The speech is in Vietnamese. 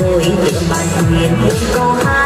ngồi giữa bàn hiền đừng có hai